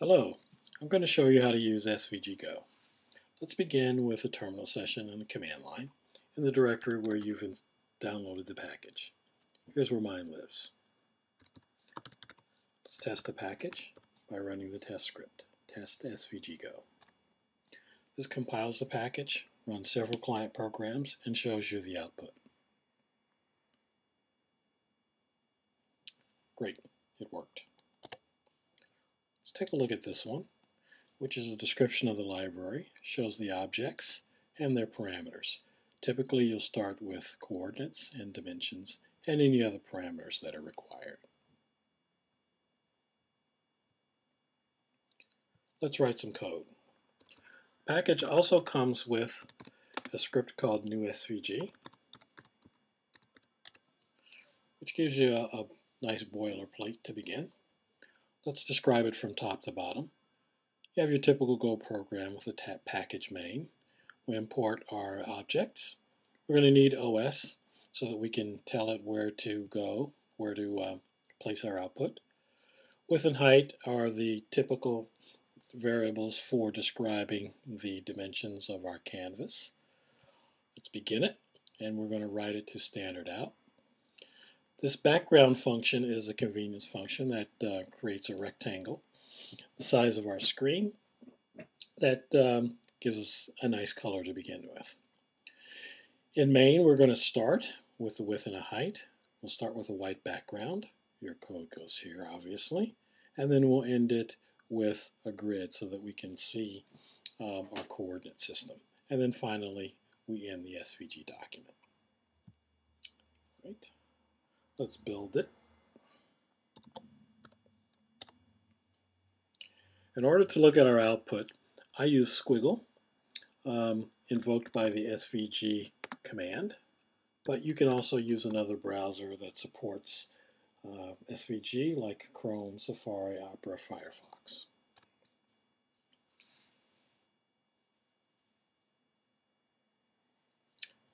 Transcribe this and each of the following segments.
Hello, I'm going to show you how to use SVG Go. Let's begin with a terminal session and a command line in the directory where you've downloaded the package. Here's where mine lives. Let's test the package by running the test script, test SVG Go. This compiles the package, runs several client programs, and shows you the output. Great, it worked. Take a look at this one, which is a description of the library, shows the objects and their parameters. Typically you'll start with coordinates and dimensions and any other parameters that are required. Let's write some code. Package also comes with a script called newsvg, which gives you a, a nice boilerplate to begin. Let's describe it from top to bottom. You have your typical Go program with a package main. We import our objects. We're going to need OS so that we can tell it where to go, where to uh, place our output. Width and height are the typical variables for describing the dimensions of our canvas. Let's begin it, and we're going to write it to standard out. This background function is a convenience function that uh, creates a rectangle the size of our screen that um, gives us a nice color to begin with. In main, we're going to start with the width and a height. We'll start with a white background. Your code goes here, obviously. And then we'll end it with a grid so that we can see um, our coordinate system. And then finally, we end the SVG document. Right. Let's build it. In order to look at our output, I use Squiggle, um, invoked by the SVG command, but you can also use another browser that supports uh, SVG like Chrome, Safari, Opera, Firefox.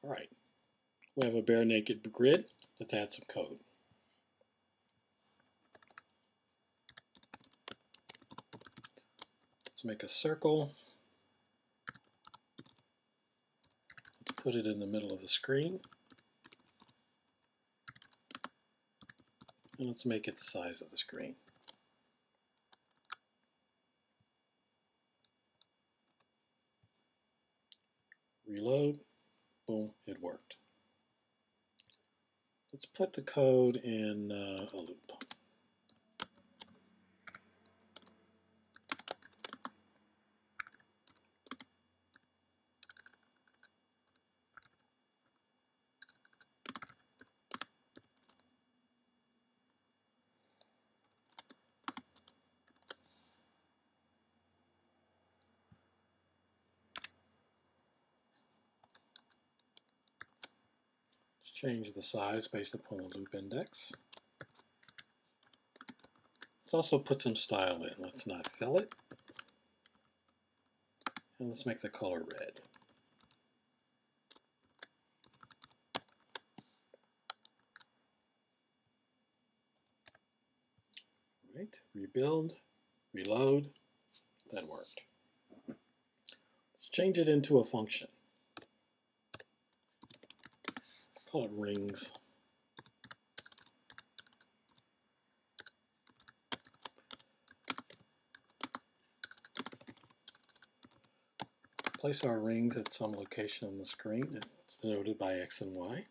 All right, we have a bare naked grid. Let's add some code. Let's make a circle. Let's put it in the middle of the screen. And let's make it the size of the screen. Reload. Boom, it worked. Let's put the code in uh, a loop. Change the size based upon the loop index. Let's also put some style in. Let's not fill it. And let's make the color red. Right, rebuild, reload, that worked. Let's change it into a function. Call it rings. Place our rings at some location on the screen. It's denoted by X and Y.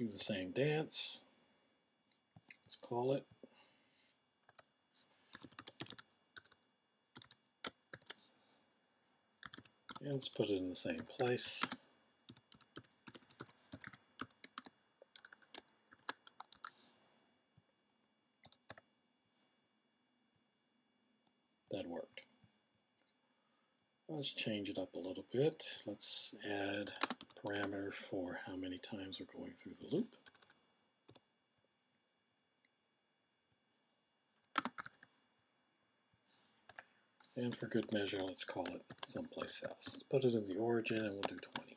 do the same dance. Let's call it. And let's put it in the same place. That worked. Let's change it up a little bit. Let's add parameter for how many times we're going through the loop. And for good measure, let's call it someplace else. Let's put it in the origin and we'll do 20.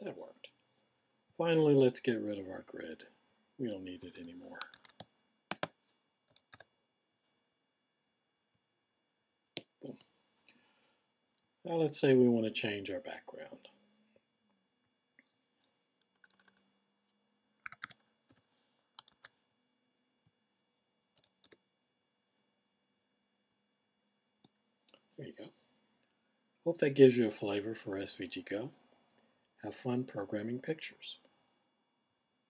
That worked. Finally, let's get rid of our grid. We don't need it anymore. Now let's say we want to change our background. There you go. Hope that gives you a flavor for SVG Go. Have fun programming pictures.